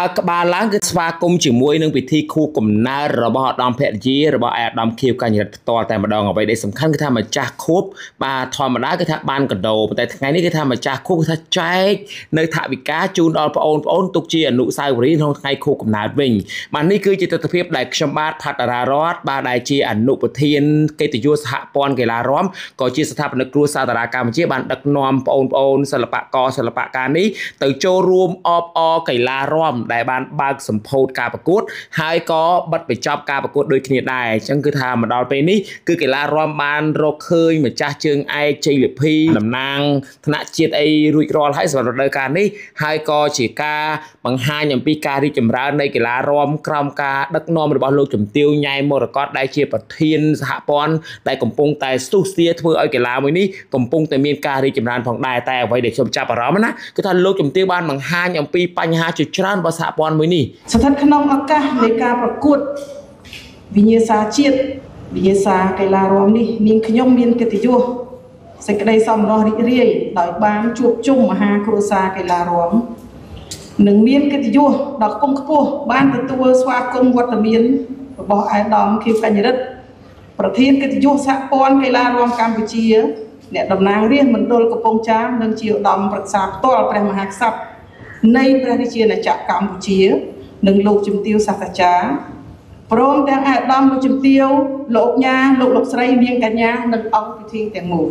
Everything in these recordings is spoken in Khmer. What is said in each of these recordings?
បើក្បាលឡើងគឺស្វាគមន៍ជាមួយនឹងពិធីខួបកំណើតរបស់ឧត្តមភរិយារបស់អាដាមខៀវកញ្ញរិទ្ធផ្ទាល់តែម្ដងអ្វីដែលសំខាន់គឺថាម្ចាស់ខួបបាទធម្មតាគឺថាបានកដោប៉ុន្តែថ្ងៃនេះគឺថាម្ចាស់ខួបគឺថាចែកនៅថវិកាជូនដល់បងប្អូនទុកជាអនុស្សាវរីយ៍ក្នុងថ្ងៃខួបកំណើតវិញបាទនេះគឺជាទស្សនវិជ្ជាដែលខ្ញុំបាទផាត់តារារតបាទដែលជាអនុប្រធានកិត្តិយសសហព័ន្ធកីឡារាំក៏ជាស្ថាបនិកគ្រួសារតារាកម្ពុជាបានដឹកនាំបងប្អូនសិល្បករសិល្បករនេះទៅចូលរួមអបអរកីឡារាំដែលបានបើកសម្ពោធការប្រកួត ហើយក៏បិទបញ្ចប់ការប្រកួតដូចគ្នាដែរអញ្ចឹងគឺថាមកដល់ពេលនេះគឺកីឡារាំបានរកឃើញម្ចាស់ជើងឯកជ័យលភីតំណាងថ្នាក់ជាតិអីរួចរាល់ហើយសម្រាប់រដូវកាលនេះហើយក៏ជាការបង្ហាញអំពីការរីកចម្រើននៃកីឡារាំក្រោមការដឹកនាំរបស់លោកជំទាវញ៉ៃមរកតដែលជាប្រធានសហព័ន្ធដែលកំពុងតែស្ទុះស្ទាធ្វើឲ្យកីឡាមួយនេះកំពុងតែមានការរីកចម្រើនផងដែរតែអ្វីដែលខ្ញុំចាប់អារម្មណ៍ណាគឺថាលោកជំទាវបានបង្ហាញអំពីបញ្ហាជាច្រើនរបស់សហព័ន្ធមួយនេះស្ថិតក្នុងឱកាសនៃការប្រកួតវិញ្ញាសាជាតិវិញ្ញាសាកីឡារាំនេះនាងខ្ញុំមានកិត្តិយសសេចក្តីសំរោះរីករាយដោយបានជួបជុំមហាគ្រួសារកីឡារាំនិងមានកិត្តិយសដ៏ខ្ពង់ខ្ពស់បានទទួលស្វាគមន៍វត្តមានរបស់អាយដាមខៀវកញ្ញរិទ្ធប្រធានកិត្តិយសសហព័ន្ធកីឡារាំកម្ពុជា អ្នកតំណាងរាជមណ្ឌលកំពង់ចាមនិងជាឧត្តមប្រឹក្សាផ្ទាល់ព្រះមហាក្សត្រ នៃព្រះរាជាណាចក្រកម្ពុជា និងលោកជំទាវសាស្ត្រាចារ្យព្រមទាំងអាដាមលោកជំទាវលោកញ៉ាលោកលោកស្រីនាងកញ្ញានិងអង្គពិធីទាំងមូល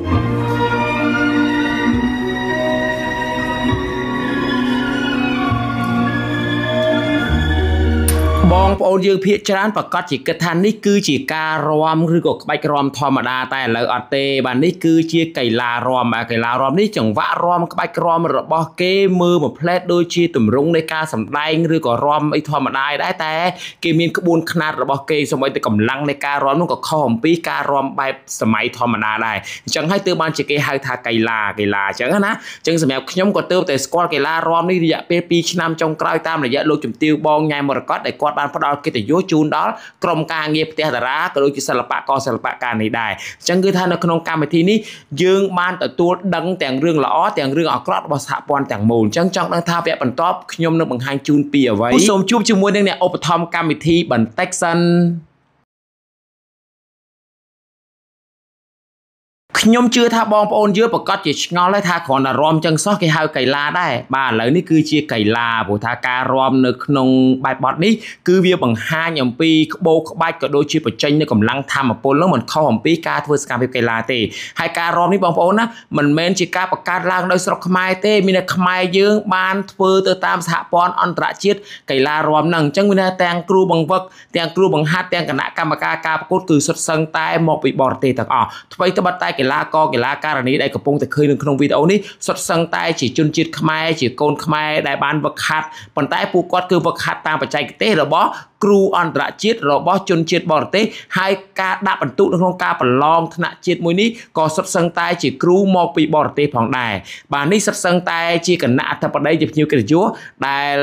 បងប្អូនយើងភាកច្រើនប្រកាសជាគិតថានេះគឺជាការរាំឬក៏ក្បាច់រាំធម្មតាតែឥឡូវអត់ទេបាទនេះគឺជាកីឡារាំបាទកីឡារាំនេះចង្វាក់រាំក្បាច់រាំរបស់គេមើលមួយផ្លែតដូចជាទម្រង់នៃការសម្ដែងឬក៏រាំអីធម្មតាដែរតែគេមានក្បួនខ្នាតរបស់គេសូម្បីតែកម្លាំងនៃការរាំនោះក៏ខុសអំពីការរាំបែបសម័យធម្មតាដែរអញ្ចឹងហើយទើបបានជាគេហៅថាកីឡាកីឡាអញ្ចឹងណាអញ្ចឹងសម្រាប់ខ្ញុំក៏ទើបតែស្គាល់កីឡារាំនេះរយៈពេល2ឆ្នាំចុងក្រោយតាមរយៈលោកជំទាវបងញ៉ែមរកតដែលគាត់បានផ្ដល់កិត្តិយសជូនដល់ក្រុមការងារផ្ទះតារាក៏ដូចជាសិល្បករសិល្បករនេះដែរអញ្ចឹងគឺថានៅក្នុងកម្មវិធីនេះយើងបានទទួលដឹងទាំងរឿងល្អទាំងរឿងអាក្រក់របស់សហព័ន្ធទាំងមូលអញ្ចឹងចង់ដឹងថាវគ្គបន្ទាប់ខ្ញុំនឹងបង្ហាញជូនពីអ្វីសូមជួបជាមួយនឹងអ្នកឧបត្ថម្ភកម្មវិធីបន្តិចសិន ខ្ញុំជឿថាបងប្អូនយើងប្រកាសជាឆ្ងល់ហើយថាគ្រាន់តែរំចឹងសោះគេហៅកីឡាដែរបាទឥឡូវនេះគឺជាកីឡាព្រោះថាការរំនៅក្នុងបែបបទនេះគឺវាបង្ហាញអំពីក្បូរក្បាច់ក៏ដូចជាបញ្ចេញនៅកម្លាំងធម៌ពលនោះមិនខុសអំពីការធ្វើសកម្មភាពកីឡាទេហើយការរំនេះបងប្អូនណាមិនមែនជាការបង្កើតឡើងដោយស្រុកខ្មែរទេមានតែខ្មែរយើងបានធ្វើទៅតាមសហព័ន្ធអន្តរជាតិកីឡារំហ្នឹងអញ្ចឹងមានតែទាំងគ្រូបង្វឹកទាំងគ្រូបង្ហាត់ទាំងគណៈកម្មការការប្រកួតគឺសុទ្ធសឹងតែមកពីបរទេសទាំងអស់អ្វីត្បិតតែកីឡាករកីឡាការិនីដែលកំពុងតែឃើញនៅក្នុងវីដេអូនេះសុទ្ធសឹងតែជាជនជាតិខ្មែរជាកូនខ្មែរដែលបានវឹកហាត់ប៉ុន្តែពួកគាត់គឺវឹកហាត់តាមបច្ចេកទេសរបស់ គ្រូអន្តរជាតិរបស់ជនជាតិបរទេសហើយការដាក់បន្ទុកនៅក្នុងការប្រឡងថ្នាក់ជាតិមួយនេះក៏សុទ្ធសឹងតែជាគ្រូមកពីបរទេសផងដែរបាទនេះសុទ្ធសឹងតែជាគណៈអធិបតីជាភ្ញៀវកិត្តិយសដែល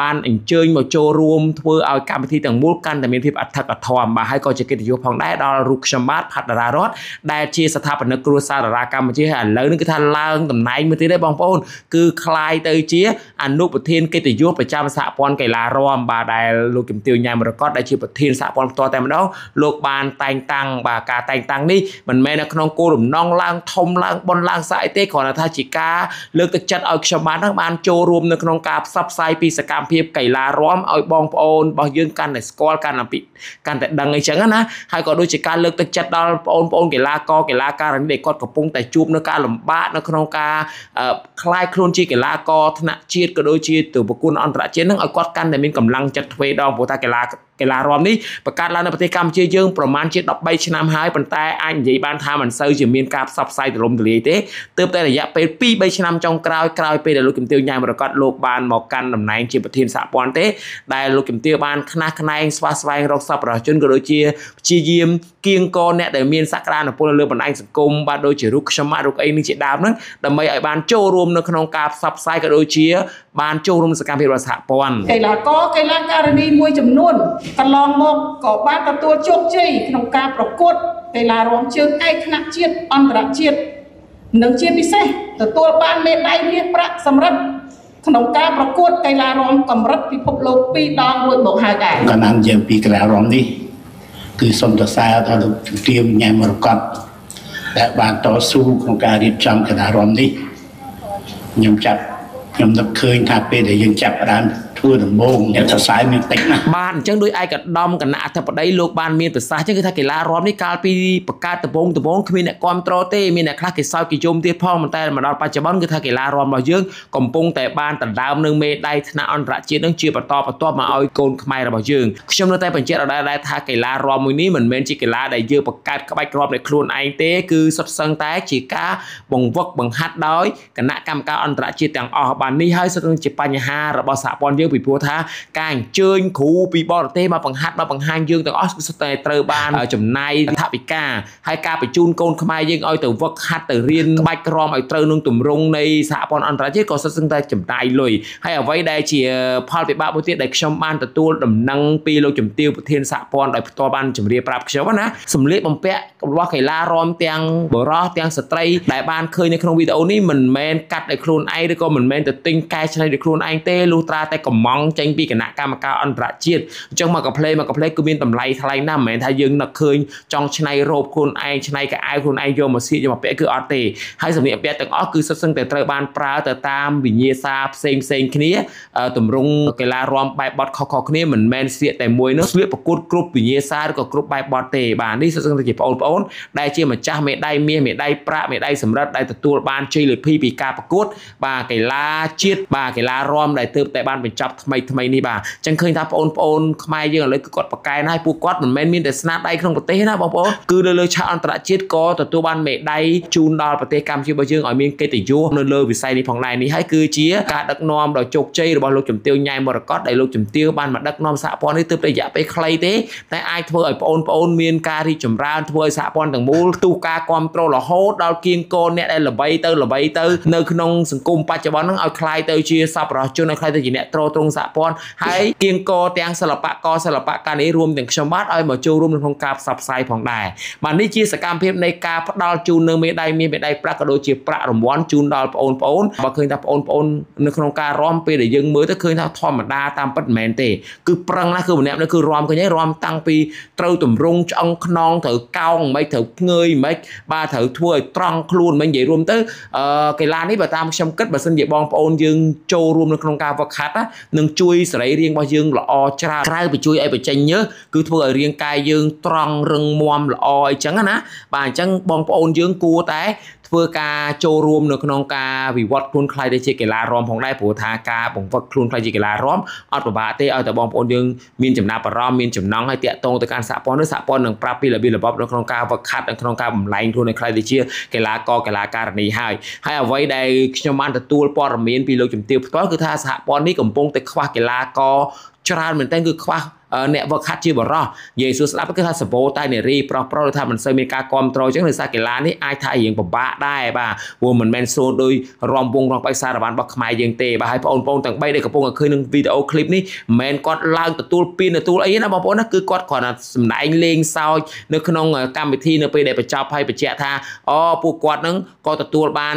បានអញ្ជើញមកចូលរួមធ្វើឲ្យកម្មវិធីទាំងមូលកាន់តែមានភាពអធិកអធមបាទហើយក៏ជាកិត្តិយសផងដែរដល់រូបខ្ញុំបាទផាត់តារារតដែលជាស្ថាបនិកគ្រួសារតារាកម្ពុជាហើយឥឡូវនេះគឺថាឡើងតំណែងមួយទៀតទេបងប្អូនគឺคล้ายទៅជាអនុប្រធានកិត្តិយសប្រចាំសហព័ន្ធកីឡារាំបាទដែលលោកជំ ទាវញ៉ែមរកតដែលជាប្រធានសហព័ន្ធផ្ទាល់តែម្ដងលោកបានតែងតាំងបាទការតែងតាំងនេះមិនមែននៅក្នុងគោលបំណងឡើងធំឡើងបនឡើងសាអីទេគ្រាន់តែថាជាការលើកទឹកចិត្តឲ្យខ្ញុំបានបានចូលរួមនៅក្នុងការផ្សព្វផ្សាយពីសកម្មភាពកីឡារាំឲ្យបងប្អូនរបស់យើងកាន់តែស្គាល់កាន់តែពីកាន់តែដឹងអីចឹងណាហើយក៏ដូចជាការលើកទឹកចិត្តដល់បងប្អូនកីឡាករកីឡាការិនីដែលគាត់កំពុងតែជួបនៅការលំបាកនៅក្នុងការខ្លាយខ្លួនជាកីឡាករថ្នាក់ជាតិក៏ដូចជាទៅប្រកួតអន្តរជាតិនឹងឲ្យគាត់កាន់តែមានកម្លាំងចិត្តទ្វេដងព្រោះតែកីឡាកីឡារាំនេះបង្កើតឡើងនៅប្រទេសកម្ពុជាយើងប្រមាណជា13ឆ្នាំហើយប៉ុន្តែអាចនិយាយបានថាមិនសូវជាមានការផ្សព្វផ្សាយទូលំទូលាយទេទើបតែរយៈពេល2 3ឆ្នាំចុងក្រោយក្រោយពេលដែលលោកជំទាវញ៉ាំរកតលោកបានមកកាន់តំណែងជាប្រធានសហព័ន្ធទេដែលលោកជំទាវបានខ្នះខ្នែងស្វាស្វែងរកសប្បុរសជនក៏ដូចជាព្យាយាមគៀងកអ្នកដែលមានសក្តានុពលលើបណ្ដាញសង្គមបាទដូចជារូបខ្ញុំរូបអីនេះជាដើមហ្នឹងដើម្បីឲ្យបានចូលរួមនៅក្នុងការផ្សព្វផ្សាយក៏ដូចជាបានចូលរួមសកម្មភាពរបស់សហព័ន្ធកីឡាករកីឡាការិនីមួយចំនួនកន្លងមកក៏បានទទួលជោគជ័យក្នុងការប្រកួតកីឡារាំជើងឯកថ្នាក់ជាតិអន្តរជាតិនិងជាពិសេសទទួលបានមេដាយមាសប្រាក់សម្រាប់ក្នុងការប្រកួតកីឡារាំកម្រិតពិភពលោក2ដងរួចមកហើយដែរកណ្ដាលយើងពីកីឡារាំនេះគឺសូមសរសើរដល់ជំទាវញ៉ែមរកតដែលបានតស៊ូក្នុងការរៀបចំកីឡារាំនេះខ្ញុំចាប់ខ្ញុំនឹកឃើញថាពេលដែលយើងចាប់ផ្ដើម ធ្វើដំបូងអ្នកសរសើរមានតិចណាស់បាទអញ្ចឹងដោយឯកឧត្តមគណៈអធិបតីលោកបានមានប្រសាសន៍អញ្ចឹងគឺថាកីឡារាំនេះកាលពីបង្កើតដំបូងដំបូងគ្មានអ្នកគ្រប់គ្រងទេមានអ្នកខ្លះគេសើចគេយំទៀតផងប៉ុន្តែមកដល់បច្ចុប្បន្នគឺថាកីឡារាំរបស់យើងកំពុងតែបានដណ្ដើមនឹងមេដាយថ្នាក់អន្តរជាតិនឹងជាបន្តបន្ទាប់មកឲ្យកូនខ្មែររបស់យើងខ្ញុំនៅតែបញ្ជាក់ដដែលដែរថាកីឡារាំមួយនេះមិនមែនជាកីឡាដែលយើងបង្កើតក្បាច់រាំដោយខ្លួនឯងទេគឺសុទ្ធសឹងតែជាការបង្វឹកបង្ហាត់ដោយគណៈកម្មការអន្តរជាតិទាំងអស់បាទនេះហើយសុទ្ធជាបញ្ហារបស់សហព័ន្ធយើងពីព្រោះថាការអញ្ជើញគ្រូពីបរទេសមកបង្ហាត់មកបង្ហាញយើងទាំងអស់គឺសុទ្ធតែត្រូវបានចំណាយថវិកាហើយការបញ្ជូនកូនខ្មែរយើងឲ្យទៅវឹកហាត់ទៅរៀនក្បាច់ក្រមឲ្យត្រូវនឹងទម្រង់នៃសហព័ន្ធអន្តរជាតិក៏សុទ្ធតែចំណាយលុយហើយអ្វីដែលជាផលវិបាកមួយទៀតដែលខ្ញុំបានទទួលដំណឹងពីលោកជំទាវប្រធានសហព័ន្ធដោយផ្ទាល់បានជម្រាបប្រាប់ខ្ញុំណាសម្លៀកបំពាក់របស់កីឡារំទាំងបរោះទាំងស្ត្រីដែលបានឃើញនៅក្នុងវីដេអូនេះមិនមែនកាត់ដោយខ្លួនឯងឬក៏មិនមែនទៅទិញកែច្នៃដោយខ្លួនឯងទេលុះត្រាតែកំងចេញពីគណៈកម្មការអន្តរជាតិអញ្ចឹងមកកាផ្លេមកកាផ្លេគឺមានតម្លៃថ្លៃណាស់មិនមែនថាយើងនឹកឃើញចង់ឆ្នៃរ៉ូបខ្លួនឯងឆ្នៃកៅអៅខ្លួនឯងយកមកសៀកយកមកពាក់គឺអត់ទេហើយសម្លៀកបំពាក់ទាំងអស់គឺសុទ្ធសឹងតែត្រូវបានប្រើទៅតាមវិញ្ញាសាផ្សេងផ្សេងគ្នាទម្រង់កីឡារាំបែបបត់ខុសៗគ្នាមិនមែនស្លៀកតែមួយនោះស្លៀកប្រកួតគ្រប់វិញ្ញាសាឬក៏គ្រប់បែបបត់ទេបាទនេះសុទ្ធសឹងតែជាបងប្អូនដែលជាម្ចាស់មេដាយមាសមេដាយប្រាក់មេដាយសម្រិតដែលទទួលបានជ័យលាភីពីការប្រកួត បាទកីឡាជាតិបាទកីឡារាំដែលទើបតែបានបញ្ចថ្មីថ្មីនេះបាទអញ្ចឹងឃើញថាបងប្អូនខ្មែរយើងឥឡូវគឺគាត់ប្រកែកហើយពួកគាត់មិនមែនមានតែស្នាដៃក្នុងប្រទេសណាបងប្អូនគឺនៅលើឆាកអន្តរជាតិក៏ទទួលបានមេដាយជូនដល់ប្រទេសកម្ពុជារបស់យើងឲ្យមានកិត្តិយសនៅលើវិស័យនេះផងដែរនេះហើយគឺជាការដឹកនាំដ៏ជោគជ័យរបស់លោកជំទាវញ៉ែមរកតដែលលោកជំទាវបានមកដឹកនាំសហព័ន្ធនេះទើបតែរយៈពេលខ្លីទេតែអាចធ្វើឲ្យបងប្អូនមានការរីកចម្រើនធ្វើឲ្យសហព័ន្ធទាំងមូលទូការគ្រប់គ្រងរហូតដល់គៀងកូនអ្នកដែលល្បីទៅល្បីទៅនៅក្នុងសង្គមបច្ចុប្បន្នហ្នឹងឲ្យคล้ายទៅជាសប្បុរសជនឲ្យคล้ายទៅជាអ្នកទ្រ ទ្រង់សហព័ន្ធហើយគៀងកទាំងសិល្បករសិល្បករនេះរួមទាំងខ្ញុំបាទឲ្យមកចូលរួមក្នុងការផ្សព្វផ្សាយផងដែរបាទនេះជាសកម្មភាពនៃការផ្ដល់ជូននៅមេដៃមានមេដៃប្រាក់ក៏ដូចជាប្រាក់រង្វាន់ជូនដល់បងប្អូនបើឃើញថាបងប្អូននៅក្នុងការរំពេលដែលយើងមើលទៅឃើញថាធម្មតាតាមពិតមិនមែនទេគឺប្រឹងណាស់គឺម្នាក់នេះគឺរំឃើញហើយរំតាំងពីត្រូវតម្រង់ឆ្អឹងខ្នងត្រូវកោងមិនត្រូវងើយមិនបាទត្រូវធ្វើឲ្យត្រង់ខ្លួនមិននិយាយរួមទៅអឺកីឡានេះបើតាមខ្ញុំគិតបើសិនជាបងប្អូនយើងចូលរួមនៅក្នុងការវឹកហាត់នឹងជួយសរីរាង្គរបស់យើងល្អច្រើនក្រៅពីជួយឲ្យបញ្ចេញញើសគឺធ្វើឲ្យរាងកាយយើងត្រង់រឹងមាំល្អអីចឹងណាបាទអញ្ចឹងបងប្អូនយើងគួរតែ ធ្វើការចូលរួមនៅក្នុងការវិវត្តខ្លួនខ្លាយទៅជាកីឡារាំផងដែរព្រោះថាការបង្វឹកខ្លួនខ្លាយជាកីឡារាំអត់ពិបាកទេឲ្យតែបងប្អូនយើងមានចំណាប់អារម្មណ៍មានចំណង់ហើយតាក់ទងទៅកាន់សហព័ន្ធនោះសហព័ន្ធនឹងប្រាប់ពីរបៀបរបបនៅក្នុងការវឹកហាត់នៅក្នុងការបំលែងខ្លួនឲ្យខ្លាយទៅជាកីឡាករកីឡាការិនីហើយហើយអ្វីដែលខ្ញុំបានទទួលព័ត៌មានពីលោកជំទាវផ្ទាល់គឺថាសហព័ន្ធនេះកំពុងតែខ្វះកីឡាករច្រើនមែនទែនគឺខ្វះ អ្នកវឹកហាត់ជាបរោះនិយាយសួរស្ដាប់គឺថាសបោតែនារីប្រុសប្រុសថាមិនសូវមានការគ្រប់គ្រងអញ្ចឹងដោយសារកីឡានេះអាចថារៀងពិបាកដែរបាទព្រោះមិនមែនសូនដោយរំវងរងបៃសារបានរបស់ខ្មែរយើងទេបាទហើយបងប្អូនទាំង3ដែលកំពុងតែឃើញនឹងវីដេអូឃ្លីបនេះមិនមែនគាត់ឡើងទទួលពីទទួលអីណាបងប្អូនណាគឺគាត់គ្រាន់តែសម្ដែងលេងសើចនៅក្នុងកម្មវិធីនៅពេលដែលបញ្ចប់ហើយបញ្ជាក់ថាអូពួកគាត់នឹងក៏ទទួលបាន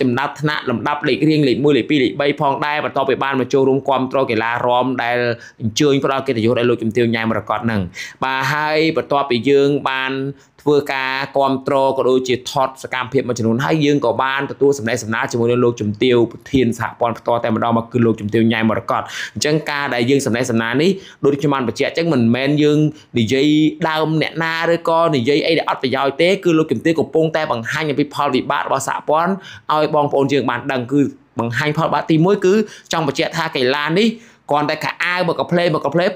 ចំណាត់ថ្នាក់លំដាប់លេខរៀងលេខ1លេខ2លេខ3ផងដែរបន្ទាប់ពីបានមកចូលរួមគ្រប់គ្រងកីឡារំដែលអញ្ជើញផ្ដល់កិត្តិយសដល់លោកជំទាវញ៉ែមរកតហ្នឹងបាទហើយបន្ទាប់ពីយើងបានធ្វើការគ្រប់គ្រងក៏ដូចជាថតសកម្មភាពមួយចំនួនហើយយើងក៏បានទទួលសម្ដែងសម្ដារជាមួយនឹងលោកជំទាវប្រធានសហព័ន្ធផ្ទាល់តែម្ដងមកគឺលោកជំទាវញ៉ែមរកតអញ្ចឹងការដែលយើងសម្ដែងសម្ដារនេះដូចខ្ញុំបានបញ្ជាក់អញ្ចឹងមិនមែនយើងនិយាយដើមអ្នកណាឬក៏និយាយអីដែលអត់ប្រយោជន៍ទេគឺលោកជំទាវកំពុងតែបង្ហាញអំពីផលវិបាករបស់សហព័ន្ធឲ្យបងប្អូនយើងបានដឹងគឺបង្ហាញផលបាក់ទី1គឺចង់បញ្ជាក់ថាកីឡានេះ គ្រាន់តែខោអាវមកកាផ្លេមកកាផ្លេ5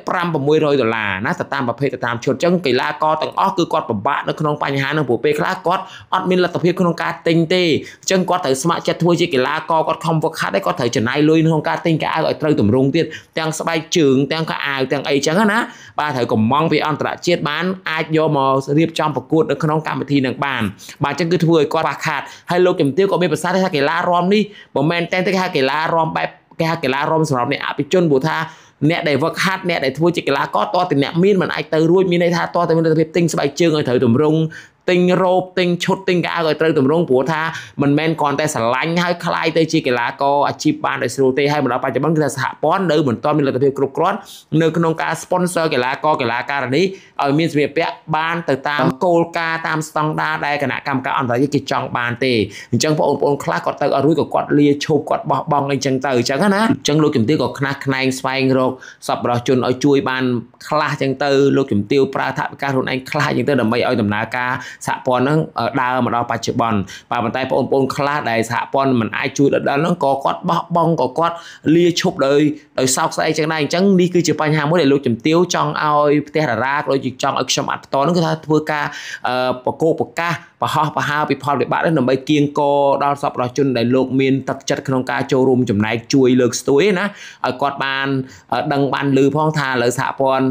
600ដុល្លារណាទៅតាមប្រភេទទៅតាមឈុតអញ្ចឹងកីឡាករទាំងអស់គឺគាត់ពិបាកនៅក្នុងបញ្ហានឹងព្រោះពេលខ្លះគាត់អត់មានលទ្ធភាពក្នុងការទិញទេអញ្ចឹងគាត់ត្រូវស្ម័គ្រចិត្តធ្វើជាកីឡាករគាត់ខំហ្វឹកហាត់ហើយគាត់ត្រូវចំណាយលុយក្នុងការទិញកៅអៅឲ្យត្រូវទម្រង់ទៀតទាំងស្បែកជើងទាំងកៅអៅទាំងអីចឹងណាបាទត្រូវកំងពីអន្តរជាតិបានអាចយកមករៀបចំប្រកួតនៅក្នុងកម្មវិធីនឹងបានបាទអញ្ចឹងគឺធ្វើឲ្យគាត់ខ្វះខាតហើយលោកជំទាវក៏មានប្រសាសន៍ថាកីឡារាំនេះមិនមែនតែគេហៅកីឡារាំបែប គេហៅកីឡារាំសម្រាប់អ្នកអភិជនព្រោះថាអ្នកដែលវឹកហាត់អ្នកដែលធ្វើជាកីឡាករតើតើអ្នកមានមិនអាចទៅរួចមានន័យថាតើតើមានលទ្ធភាពទិញស្បែកជើងឲ្យត្រូវទម្រង់ ទិញរ៉ូបទិញឈុតទិញកៅអៅឲ្យត្រូវទម្រង់ព្រោះថាមិនមែនគ្រាន់តែស្រឡាញ់ហើយคลายទៅជាកីឡាករអាជីពបានដោយស្រួលទេហើយមកដល់បច្ចុប្បន្នគឺថាសហព័ន្ធនៅមិនទាន់មានលទ្ធភាពគ្រប់គ្រាន់នៅក្នុងការ sponsor កីឡាករកីឡាការិនីឲ្យមានសម្ភារៈពាក់បានទៅតាមគោលការណ៍តាមស្តង់ដារដែលគណៈកម្មការអន្តរជាតិគេចង់បានទេអញ្ចឹងបងប្អូនខ្លះគាត់ទៅអត់រួចក៏គាត់លាឈប់គាត់បោះបង់អីចឹងទៅអញ្ចឹងណាអញ្ចឹងលោកជំទាវក៏ខ្នះខ្នែងស្វែងរកសប្បុរសជនឲ្យជួយបានខ្លះចឹងទៅលោកជំទាវប្រើថវិកាខ្លួនឯងខ្លះចឹងទៅដើម្បីឲ្យដំណើរការ សហព័ន្ធហ្នឹងដើរមកដល់បច្ចុប្បន្នបាទប៉ុន្តែបងប្អូនខ្លះដែលសហព័ន្ធមិនអាចជួយដល់ហ្នឹងក៏គាត់បោះបង់ក៏គាត់លាឈប់ដោយដោយសោកស្ដាយចឹងដែរអញ្ចឹងនេះគឺជាបញ្ហាមួយដែលលោកជំទាវចង់ឲ្យផ្ទះតារាក៏ដូចជាចង់ឲ្យខ្ញុំអត់ផ្ទាល់ហ្នឹងគឺថាធ្វើការបកគោប្រកាសបរោះបរហើពីផលវិបាកនេះដើម្បីគៀងកដល់សប្បុរសជនដែលលោកមានទឹកចិត្តក្នុងការចូលរួមចំណែកជួយលើកស្ទួយណាឲ្យគាត់បានដឹងបានឮផងថាលើសហព័ន្ធ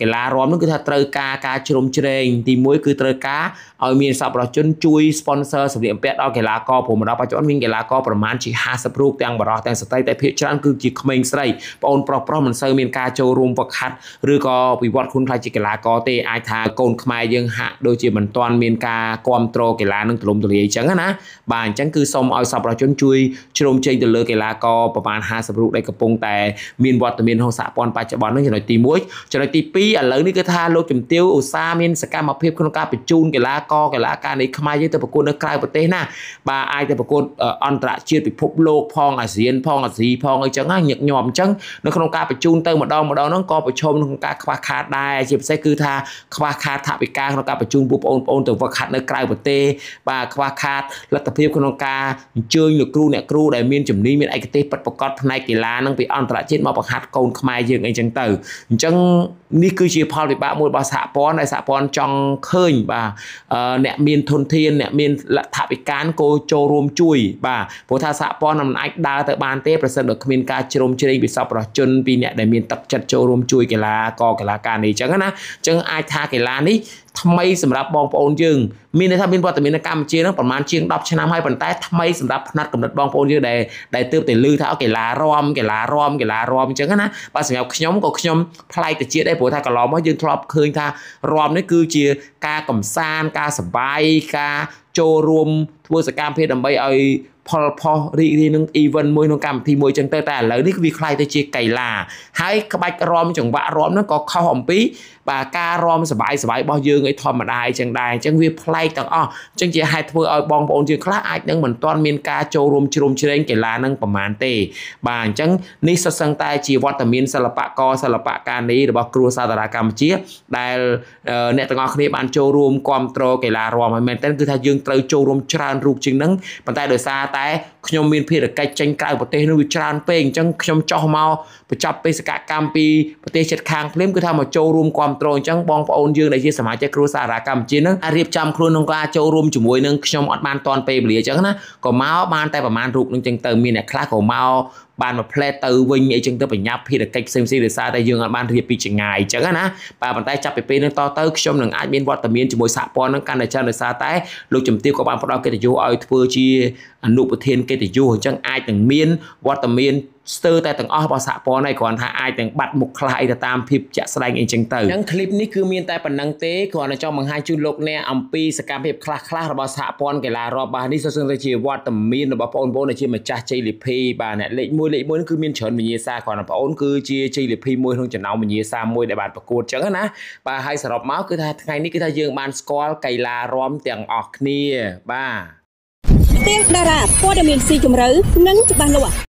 កីឡារាំនោះគឺថាត្រូវការការជ្រោមជ្រែងទី1គឺត្រូវការឲ្យមានសប្បុរសជនជួយ sponsor សម្ភារបំពាក់ដល់កីឡាករព្រោះមកដល់បច្ចុប្បន្នមានកីឡាករប្រមាណជា50រូបទាំងបរិសុទ្ធទាំងស្ត្រីតែភាគច្រើនគឺជាក្មេងស្រីបងអូនប្រុសប្រុសមិនសូវមានការចូលរួមវឹកហាត់ឬក៏វិវត្តខ្លួនខ្លាចជាកីឡាករទេអាចថាកូនខ្មែរយើងហាក់ដូចជាមិនទាន់មានការគ្រប់គ្រងកីឡានឹងទូលំទូលាយអញ្ចឹងណាបាទអញ្ចឹងគឺសូមឲ្យសប្បុរសជនជួយជ្រោមជ្រែងទៅលើកីឡាករប្រមាណ50រូបដែលកំពុងតែមានវត្តមានក្នុងសហព័ន្ធបច្ចុប្បន្ននេះចំណុចទី1ចំណុចទី2ឥឡូវនេះគឺថាលោកជំទាវឧស្សាហ៍មានសកម្មភាពក្នុងការបញ្ជូនកីឡាករកីឡាការនៃខ្មែរយើងទៅប្រកួតនៅក្រៅប្រទេសណាបាទអាចទៅប្រកួតអន្តរជាតិពិភពលោកផងអាស៊ានផងអាស៊ីផងអីចឹងណាញឹកញាប់អញ្ចឹងនៅក្នុងការបញ្ជូនទៅម្ដងម្ដងហ្នឹងក៏ប្រឈមនឹងការខ្វះខាតដែរជាពិសេសគឺថាខ្វះខាតថវិកាក្នុងការបញ្ជូនពួកបងប្អូនទៅវឹកហាត់នៅក្រៅប្រទេសបាទខ្វះខាតលទ្ធភាពក្នុងការអញ្ជើញលោកគ្រូអ្នកគ្រូដែលមានជំនាញមានឯកទេសពិតប្រាកដផ្នែកកីឡានឹងពីអន្តរជាតិមកបង្ហាត់កូនខ្មែរយើងអីចឹងទៅអញ្ចឹងនេះគឺជាផលវិបាកមួយរបស់សហព័ន្ធដែលសហព័ន្ធចង់ឃើញបាទអ្នកមានធនធានអ្នកមានលទ្ធវិកាគោចូលរួមជួយ បាទព្រោះថាសហព័ន្ធមិនអាចដើរទៅបានទេប្រសិនបើគ្មានការជ្រោមជ្រែងពីសប្បុរសជនពីអ្នកដែលមានទឹកចិត្តចូលរួមជួយកីឡាកកីឡាការនេះអញ្ចឹងណាអញ្ចឹងអាចថាកីឡានេះថ្មីសម្រាប់បងប្អូនយើងមានន័យថាមានវត្តមាននៅកម្ពុជានឹងប្រហែលជាង10ឆ្នាំហើយប៉ុន្តែថ្មីសម្រាប់ផ្នែកកំណត់បងប្អូនយើងដែលដែលទើបតែឮថាកីឡារំកីឡារំកីឡារំអញ្ចឹងណាបាទសម្រាប់ខ្ញុំក៏ខ្ញុំប្លែកទៅជាតិដែរព្រោះថាកន្លងមកយើងធ្លាប់ឃើញថារំនេះគឺជាការកំសាន្តការសប្បាយការចូលរួមធ្វើសកម្មភាពដើម្បីឲ្យ ផលផុសរីករាយនឹង event មួយក្នុងកម្មវិធីមួយចឹងទៅតែឥឡូវនេះវាคล้ายទៅជាកីឡាហើយក្បាច់រំចង្វាក់រំហ្នឹងក៏ខុសអំពីបាទការរំសบายសบายរបស់យើងឯធម្មតាអញ្ចឹងដែរអញ្ចឹងវាប្លែកទាំងអស់អញ្ចឹងជាហេតុធ្វើឲ្យបងប្អូនយើងខ្លះអាចនឹងមិនទាន់មានការចូលរួមជ្រុំជ្រែងកីឡានឹងប្រមាណទេបាទអញ្ចឹងនេះសុទ្ធសឹងតែជាវត្តមានសិល្បករសិល្បកានីរបស់គ្រួសារតារាកម្ពុជាដែលអ្នកទាំងអស់គ្នាបានចូលរួមគ្រប់គ្រងកីឡារំហើយមែនតើគឺថាយើងត្រូវចូលរួមច្រើនរូបជាងនឹងប៉ុន្តែដោយសារ តែខ្ញុំមានភារកិច្ចចេញក្រៅប្រទេសនោះវាច្រើនពេកអញ្ចឹងខ្ញុំចោះមកបញ្ចប់បេសកកម្មពីប្រទេសជិតខាងភ្លាមគឺថាមកចូលរួមគ្រប់គ្រងអញ្ចឹងបងប្អូនយើងដែលជាសមាជិកគ្រួសារអាកម្ពុជានឹងរៀបចំខ្លួនក្នុងការចូលរួមជាមួយនឹងខ្ញុំអត់បានតន់ពេលវេលាអញ្ចឹងណាក៏មកបានតែប្រហែលរូបនឹងអញ្ចឹងទៅមានអ្នកខ្លះក៏មក បានមកផ្លែទៅវិញអីចឹងទៅបញ្ញាប់ភារកិច្ចផ្សេងៗដោយសារតែយើងអាចបានរៀបពីចងាយអញ្ចឹងណាបាទប៉ុន្តែចាប់ពីពេលនេះតទៅខ្ញុំនឹងអាចមានវត្តមានជាមួយសហព័ន្ធនឹងកាន់តែច្រើនដោយសារតែលោកជំទាវក៏បានផ្ដល់កិត្តិយសឲ្យធ្វើជាអនុប្រធានកិត្តិយសអញ្ចឹងអាចនឹងមានវត្តមាន ស្ទើរតែទាំងអស់របស់សហព័ន្ធហើយគ្រាន់ថាអាចទាំងបាត់មុខខ្លះអីទៅតាមភាពជាក់ស្ដែងអីចឹងទៅអញ្ចឹងឃ្លីបនេះគឺមានតែប៉ុណ្ណឹងទេគ្រាន់តែចង់បង្ហាញជូនលោកអ្នកអំពីសកម្មភាពខ្លះខ្លះរបស់សហព័ន្ធកីឡារាប់បាទនេះសូម្បីតែជាវត្តមានរបស់បងប្អូនដែលជាម្ចាស់ជ័យលីភីបាទអ្នកលេខ1លេខ1នេះគឺមានច្រើនវិញ្ញាសាគ្រាន់តែបងប្អូនគឺជាជ័យលីភីមួយក្នុងចំណោមវិញ្ញាសាមួយដែលបានប្រកួតចឹងណាបាទហើយសរុបមកគឺថាថ្ងៃនេះគឺថាយើងបានស្គាល់កីឡារាំទាំងអស់គ្នាបាទផ្ទះតារាព័ត៌មានស៊ីជម្រៅនិងច្បាស់លាស់